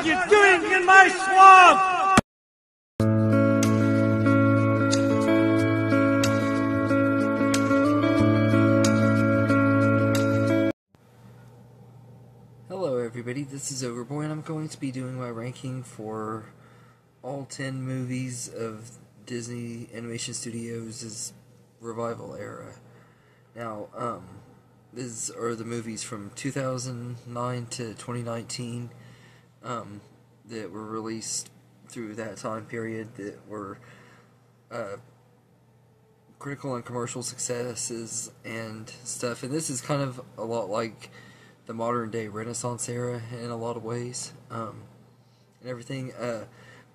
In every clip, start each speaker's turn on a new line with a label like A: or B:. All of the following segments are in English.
A: are you doing in my swamp?
B: Hello everybody, this is Ogreboy and I'm going to be doing my ranking for all 10 movies of Disney Animation Studios' revival era. Now, um, these are the movies from 2009 to 2019 um, that were released through that time period that were uh, critical and commercial successes and stuff. And this is kind of a lot like the modern day Renaissance era in a lot of ways um, and everything. Uh,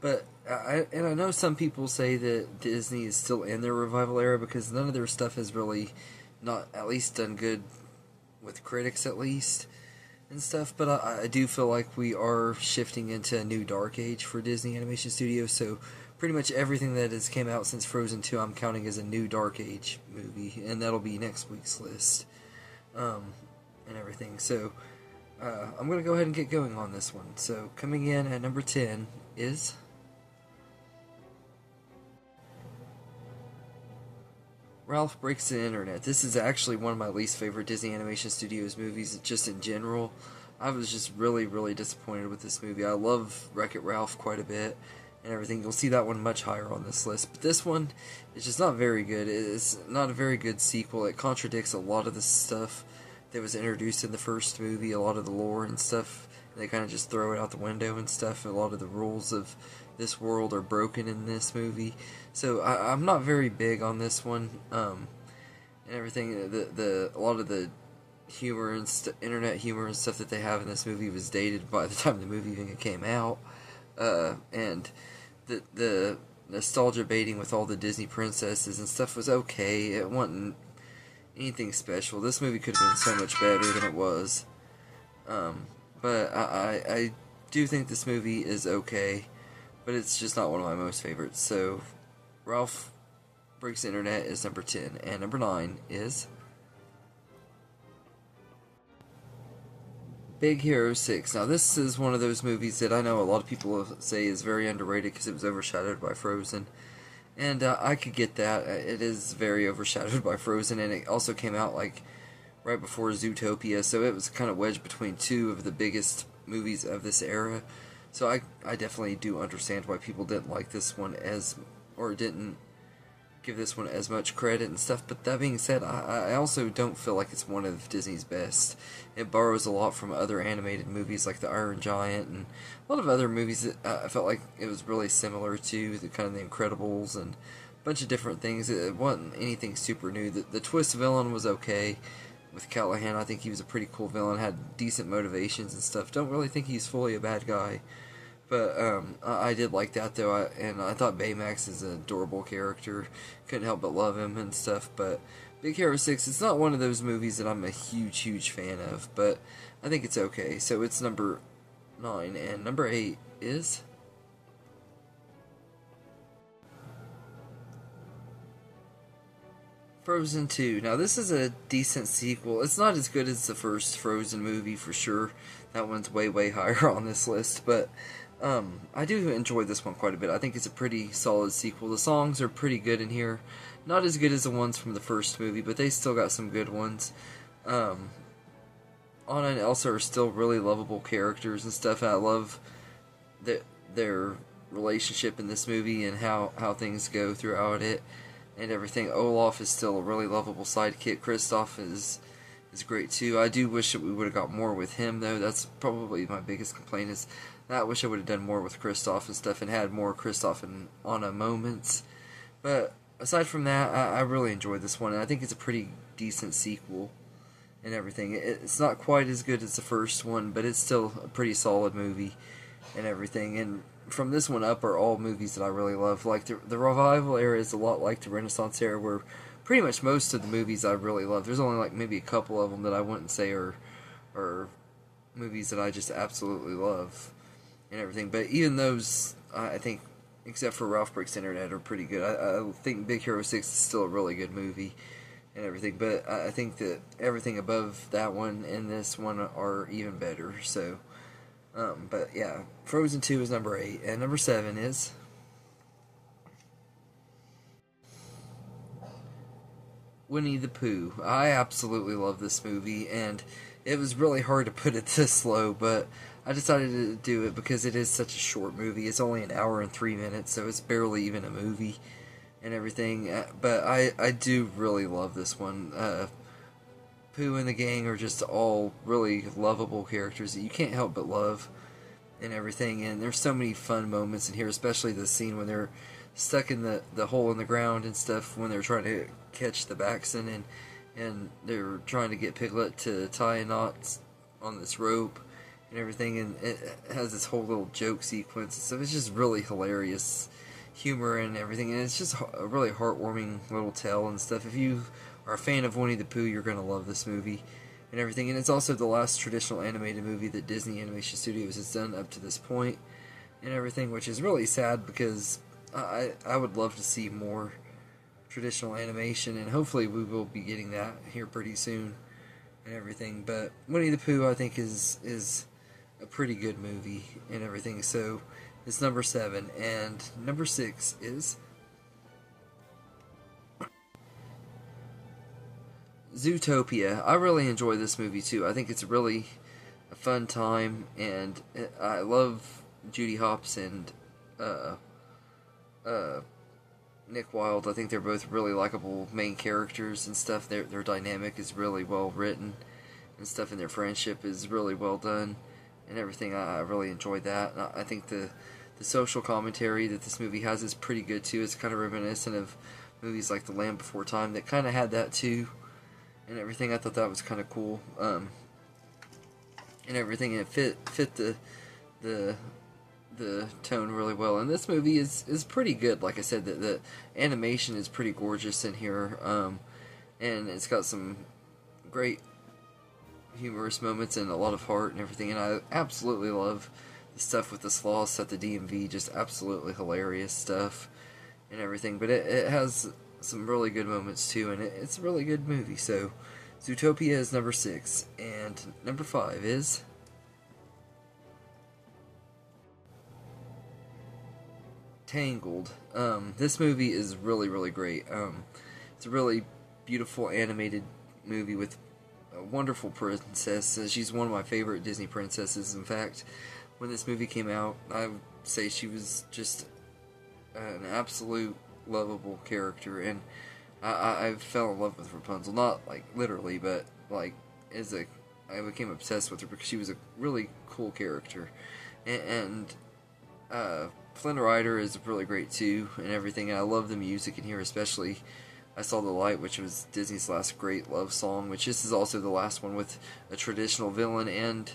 B: but I and I know some people say that Disney is still in their revival era because none of their stuff has really not at least done good with critics at least and stuff. But I, I do feel like we are shifting into a new dark age for Disney Animation Studios. So pretty much everything that has came out since Frozen 2 I'm counting as a new Dark Age movie, and that'll be next week's list. Um, and everything. So uh, I'm to go ahead and get going on this one. So coming in at number 10 is Ralph Breaks the Internet. This is actually one of my least favorite Disney Animation Studios movies, just in general. I was just really, really disappointed with this movie. I love Wreck It Ralph quite a bit and everything. You'll see that one much higher on this list. But this one is just not very good. It's not a very good sequel. It contradicts a lot of the stuff that was introduced in the first movie, a lot of the lore and stuff. They kind of just throw it out the window and stuff. A lot of the rules of this world are broken in this movie. So I, am not very big on this one. Um, and everything. The the a lot of the humor and st- internet humor and stuff that they have in this movie was dated by the time the movie even came out. Uh, and the the nostalgia baiting with all the Disney princesses and stuff was okay. It wasn't anything special. This movie could have been so much better than it was. Um, but I, I, I do think this movie is okay, but it's just not one of my most favorites. So, Ralph Breaks the Internet is number 10, and number 9 is Big Hero 6. Now, this is one of those movies that I know a lot of people say is very underrated because it was overshadowed by Frozen. And uh, I could get that. Uh, it is very overshadowed by Frozen, and it also came out like right before Zootopia, so it was kind of wedged between two of the biggest movies of this era. So I I definitely do understand why people didn't like this one as or didn't give this one as much credit and stuff. But that being said, I, I also don't feel like it's one of Disney's best. It borrows a lot from other animated movies like The Iron Giant and a lot of other movies that I felt like it was really similar to, the kind of The Incredibles and a bunch of different things. It wasn't anything super new. The, the twist villain was okay with Callahan. I think he was a pretty cool villain, had decent motivations and stuff. Don't really think he's fully a bad guy. But um, I, I, did like that though, I, and I thought Baymax is an adorable character. Couldn't help but love him and stuff. But Big Hero Six, it's not one of those movies that I'm a huge, huge fan of, but I think it's okay. So it's number nine, and number eight is. Frozen 2. Now, this is a decent sequel. It's not as good as the first Frozen movie for sure. That one's way, way higher on this list, but um, I do enjoy this one quite a bit. I think it's a pretty solid sequel. The songs are pretty good in here. Not as good as the ones from the first movie, but they still got some good ones. Um, Anna and Elsa are still really lovable characters and stuff. I love the, their relationship in this movie and how, how things go throughout it and everything. Olaf is still a really lovable sidekick. Kristoff is is great too. I do wish that we would have got more with him though. That's probably my biggest complaint is I wish I would have done more with Kristoff and stuff and had more Kristoff and Anna moments. But aside from that, I, I really enjoyed this one and I think it's a pretty decent sequel and everything. It, it's not quite as good as the first one, but it's still a pretty solid movie and everything. And from this one up are all movies that I really love. Like the, the revival era is a lot like the Renaissance era, where pretty much most of the movies I really love. There's only like maybe a couple of them that I wouldn't say are are movies that I just absolutely love and everything. But even those, I think, except for Ralph Breaks Internet, are pretty good. I, I think Big Hero Six is still a really good movie and everything. But I think that everything above that one and this one are even better. So Um, but yeah, Frozen 2 is number 8. And number 7 is. Winnie the Pooh. I absolutely love this movie, and it was really hard to put it this low, but I decided to do it because it is such a short movie. It's only an hour and three minutes, so it's barely even a movie and everything. Uh, but I, I do really love this one. Uh, Pooh and the gang are just all really lovable characters that you can't help but love and everything. And there's so many fun moments in here, especially the scene when they're stuck in the, the hole in the ground and stuff when they're trying to catch the Backson and and they're trying to get Piglet to tie knots on this rope and everything and it has this whole little joke sequence so it's just really hilarious humor and everything and it's just a really heartwarming little tale and stuff if you are a fan of Winnie the Pooh you're to love this movie and everything and it's also the last traditional animated movie that Disney Animation Studios has done up to this point and everything which is really sad because I I would love to see more traditional animation, and hopefully we will be getting that here pretty soon and everything. But Winnie the Pooh, I think, is is a pretty good movie and everything. So it's number seven, and number six is Zootopia. I really enjoy this movie too. I think it's a really a fun time, and I love Judy Hopps and uh, uh, Nick Wilde. I think they're both really likable main characters and stuff. Their their dynamic is really well written and stuff, and their friendship is really well done and everything. I, I really enjoyed that. I, I think the the social commentary that this movie has is pretty good too. It's kind of reminiscent of movies like The Land Before Time that kind of had that too, and everything. I thought that was kind of cool, um, and everything. And it fit fit the the the tone really well. And this movie is is pretty good. Like I said, the, the animation is pretty gorgeous in here, um, and it's got some great humorous moments and a lot of heart and everything. And I absolutely love the stuff with the sloths at the DMV. Just absolutely hilarious stuff and everything. But it, it has some really good moments too, and it, it's a really good movie. So. Zootopia is number six, and number five is Tangled. Um, this movie is really, really great. Um, it's a really beautiful animated movie with a wonderful princess. Uh, she's one of my favorite Disney princesses. In fact, when this movie came out, I would say she was just an absolute lovable character, and I, I, I fell in love with Rapunzel. Not like literally, but like as a I became obsessed with her because she was a really cool character, and, and uh, Flynn Rider is really great too, and everything. I love the music in here, especially. I saw the light, which was Disney's last great love song, which this is also the last one with a traditional villain and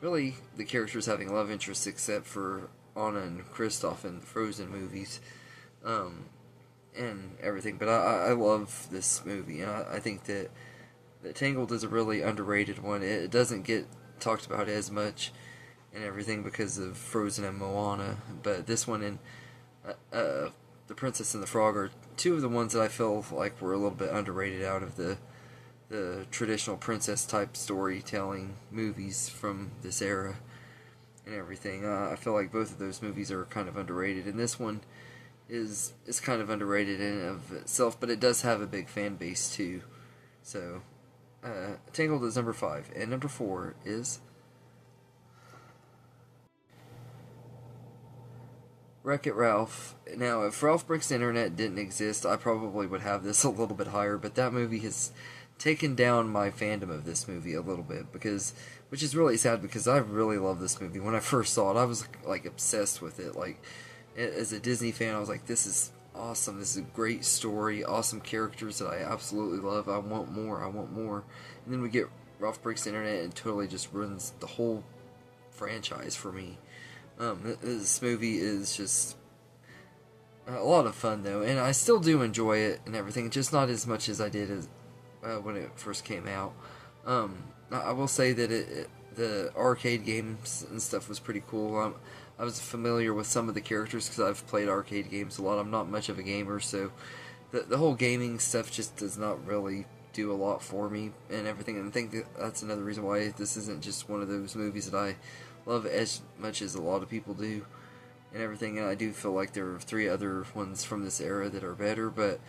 B: really the characters having love interests except for Anna and Kristoff in the Frozen movies, um, and everything. But I, I love this movie, and I, I think that that Tangled is a really underrated one. It doesn't get talked about as much and everything because of Frozen and Moana. But this one and uh, uh, The Princess and the Frog are two of the ones that I feel like were a little bit underrated out of the the traditional princess type storytelling movies from this era and everything. Uh, I feel like both of those movies are kind of underrated, and this one is is kind of underrated in and of itself, but it does have a big fan base too. So, uh, Tangled is number five, and number four is Wreck It Ralph. Now, if Ralph Breaks the Internet didn't exist, I probably would have this a little bit higher, but that movie has taken down my fandom of this movie a little bit because which is really sad because I really love this movie. When I first saw it, I was like obsessed with it. Like as a Disney fan, I was like this is awesome. This is a great story, awesome characters that I absolutely love. I want more. I want more. And then we get Ralph Breaks the Internet and totally just ruins the whole franchise for me. Um, this movie is just a lot of fun though, and I still do enjoy it and everything, just not as much as I did as uh, when it first came out. Um, I will say that it, it, the arcade games and stuff was pretty cool. Um, I was familiar with some of the characters because I've played arcade games a lot. I'm not much of a gamer, so the the whole gaming stuff just does not really do a lot for me and everything. And I think that that's another reason why this isn't just one of those movies that I love it as much as a lot of people do and everything. And I do feel like there are three other ones from this era that are better, but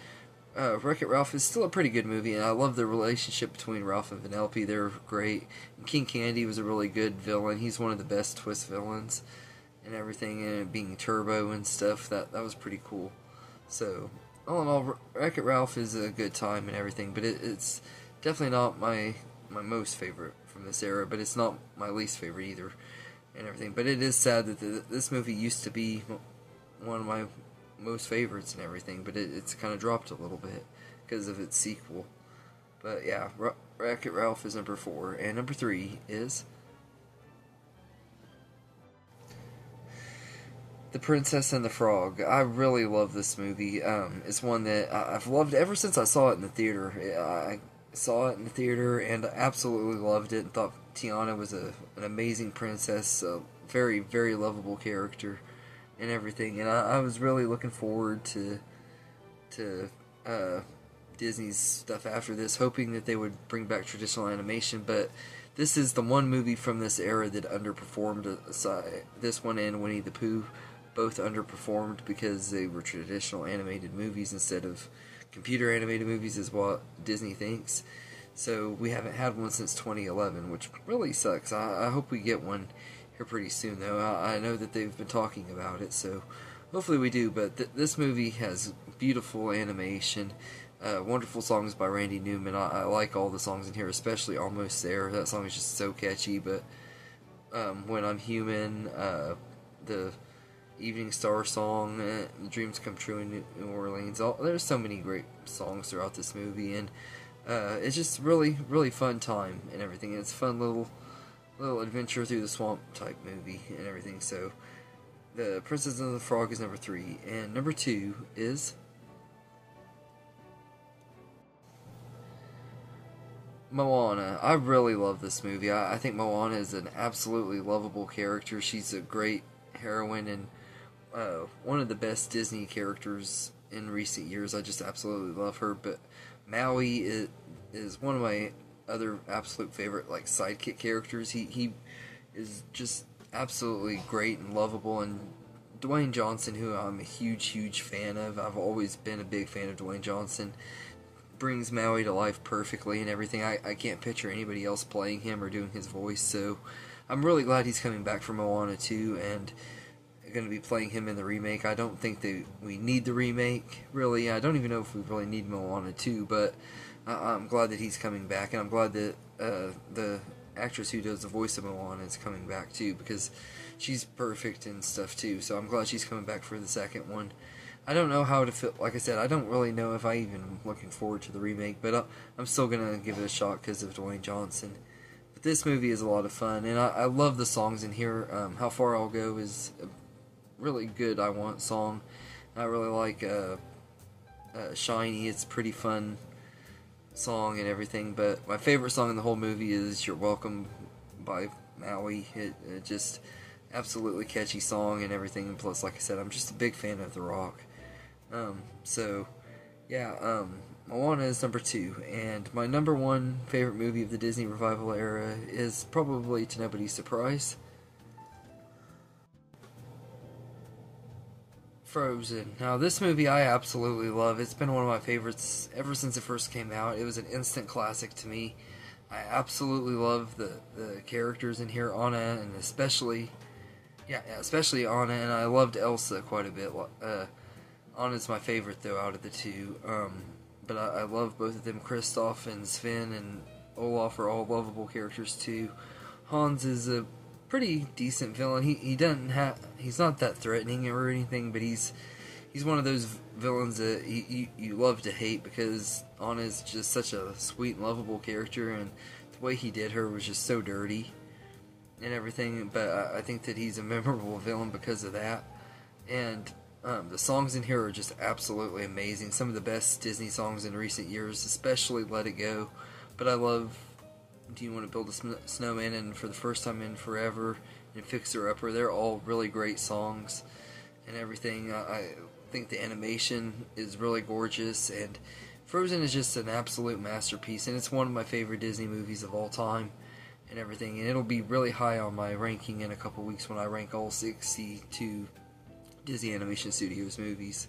B: uh, Wreck It Ralph is still a pretty good movie, and I love the relationship between Ralph and Vanellope. They're great. And King Candy was a really good villain. He's one of the best twist villains and everything, and being Turbo and stuff. That that was pretty cool. So all in all, Wreck It Ralph is a good time and everything, but it, it's definitely not my my most favorite from this era, but it's not my least favorite either, and everything. But it is sad that the, this movie used to be one of my most favorites and everything, but it, it's kind of dropped a little bit because of its sequel. But yeah, Wreck It Ralph is number four, and number three is The Princess and the Frog. I really love this movie. Um, it's one that I've loved ever since I saw it in the theater. I saw it in the theater and absolutely loved it and thought Tiana was a, an amazing princess, a very, very lovable character and everything. And I, I was really looking forward to to uh, Disney's stuff after this, hoping that they would bring back traditional animation. But this is the one movie from this era that underperformed. Aside, this one and Winnie the Pooh both underperformed because they were traditional animated movies instead of computer animated movies, is what Disney thinks. So we haven't had one since 2011, which really sucks. I, I hope we get one here pretty soon, though. I, I, know that they've been talking about it, so hopefully we do. But th this movie has beautiful animation, uh, wonderful songs by Randy Newman. I, I, like all the songs in here, especially Almost There. That song is just so catchy. But um, When I'm Human, uh, the Evening Star song, uh, Dreams Come True in New Orleans. All, there's so many great songs throughout this movie, and uh, it's just really, really fun time and everything. It's fun little, little adventure through the swamp type movie and everything. So, the Princess and the Frog is number three, and number two is. Moana. I really love this movie. I, I think Moana is an absolutely lovable character. She's a great heroine and uh, one of the best Disney characters in recent years. I just absolutely love her. But Maui is, is one of my other absolute favorite like sidekick characters. He he is just absolutely great and lovable. And Dwayne Johnson, who I'm a huge huge fan of, I've always been a big fan of Dwayne Johnson. Brings Maui to life perfectly and everything. I, I can't picture anybody else playing him or doing his voice, so I'm really glad he's coming back for Moana 2. And going to be playing him in the remake. I don't think that we need the remake, really. I don't even know if we really need Moana 2, but I'm glad that he's coming back, and I'm glad that uh, the actress who does the voice of Moana is coming back, too, because she's perfect and stuff, too. So I'm glad she's coming back for the second one. I don't know how to feel. Like I said, I don't really know if I even am looking forward to the remake, but I'm still going to give it a shot because of Dwayne Johnson. But this movie is a lot of fun, and I, I love the songs in here. Um, How Far I'll Go is really good I Want song. I really like uh, uh, Shiny. It's a pretty fun song and everything. But my favorite song in the whole movie is You're Welcome by Maui. It, it just absolutely catchy song and everything. And plus, like I said, I'm just a big fan of The Rock. Um, so, yeah, um, Moana is number two. And my number one favorite movie of the Disney revival era is probably to nobody's surprise Frozen. Now, this movie I absolutely love. It's been one of my favorites ever since it first came out. It was an instant classic to me. I absolutely love the, the characters in here, Anna, and especially, yeah, especially Anna, and I loved Elsa quite a bit. Uh, Anna's my favorite, though, out of the two. Um, but I, I love both of them. Kristoff and Sven and Olaf are all lovable characters, too. Hans is a pretty decent villain. He he doesn't have he's not that threatening or anything, but he's he's one of those villains that you, you, you love to hate because Anna's just such a sweet and lovable character, and the way he did her was just so dirty and everything. But I, I think that he's a memorable villain because of that, and. Um, the songs in here are just absolutely amazing. Some of the best Disney songs in recent years, especially Let It Go. But I love do you want to build a snowman and for the first time in forever and fixer upper they're all really great songs and everything I think the animation is really gorgeous and Frozen is just an absolute masterpiece and it's one of my favorite Disney movies of all time and everything, and it'll be really high on my ranking in a couple weeks when I rank all 62 Disney Animation Studios movies.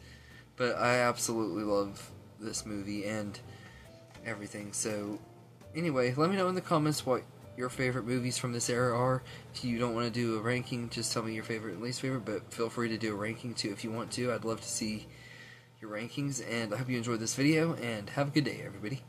B: But I absolutely love this movie and everything. So, anyway, let me know in the comments what your favorite movies from this era are. If you don't want to do a ranking, just tell me your favorite and least favorite, but feel free to do a ranking too if you want to. I'd love to see your rankings, and I hope you enjoyed this video, and have a good day, everybody.